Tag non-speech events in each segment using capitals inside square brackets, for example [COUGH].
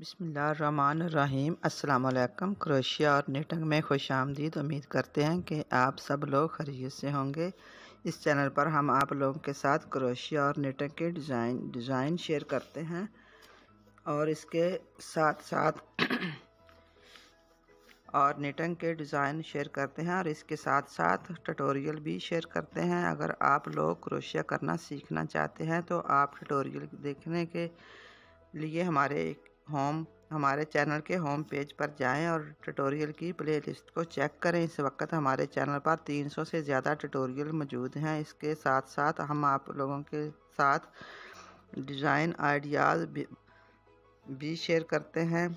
बिसमीम अल्लाम क्रोशिया और नेटंग में खुश आमदीद। उम्मीद करते हैं कि आप सब लोग खरीत से होंगे। इस चैनल पर हम आप लोगों के साथ क्रोशिया और नेटंग के डिज़ाइन डिज़ाइन शेयर करते हैं और इसके साथ साथ [CLEARS THROAT] और नेटंग के डिज़ाइन शेयर करते हैं और इसके साथ साथ ट्यूटोरियल भी शेयर करते हैं। अगर आप लोग क्रोशिया करना सीखना चाहते हैं तो आप ट्यूटोरियल देखने के लिए हमारे होम हमारे चैनल के होम पेज पर जाएँ और ट्यूटोरियल की प्लेलिस्ट को चेक करें। इस वक्त हमारे चैनल पर 300 से ज़्यादा ट्यूटोरियल मौजूद हैं। इसके साथ साथ हम आप लोगों के साथ डिज़ाइन आइडियाज़ भी, भी शेयर करते हैं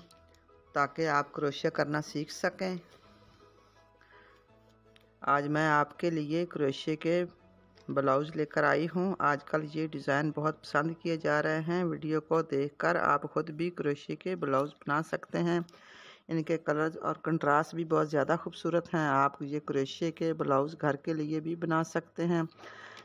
ताकि आप क्रोशिया करना सीख सकें। आज मैं आपके लिए क्रोशिया के ब्लाउज़ लेकर आई हूँ। आजकल ये डिज़ाइन बहुत पसंद किए जा रहे हैं। वीडियो को देखकर आप ख़ुद भी क्रोशी के ब्लाउज़ बना सकते हैं। इनके कलर्स और कंट्रास्ट भी बहुत ज़्यादा खूबसूरत हैं। आप ये क्रोशिया के ब्लाउज़ घर के लिए भी बना सकते हैं।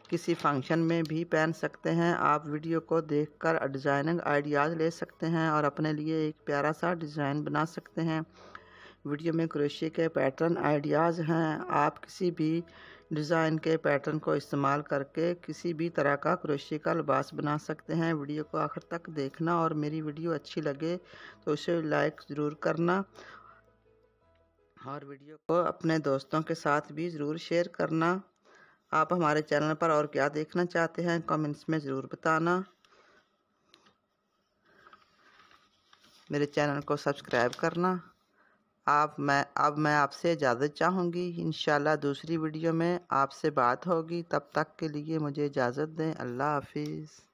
किसी फ़ंक्शन में भी पहन सकते हैं। आप वीडियो को देखकर डिज़ाइनिंग आइडियाज़ ले सकते हैं और अपने लिए एक प्यारा सा डिज़ाइन बना सकते हैं। वीडियो में क्रोशिया के पैटर्न आइडियाज़ हैं। आप किसी भी डिज़ाइन के पैटर्न को इस्तेमाल करके किसी भी तरह का क्रोशिया का लिबास बना सकते हैं। वीडियो को आखिर तक देखना और मेरी वीडियो अच्छी लगे तो उसे लाइक ज़रूर करना और वीडियो को अपने दोस्तों के साथ भी ज़रूर शेयर करना। आप हमारे चैनल पर और क्या देखना चाहते हैं, कमेंट्स में ज़रूर बताना। मेरे चैनल को सब्सक्राइब करना। आप मैं, अब मैं आपसे इजाज़त चाहूँगी। इन दूसरी वीडियो में आपसे बात होगी। तब तक के लिए मुझे इजाज़त दें। अल्लाह हाफिज़।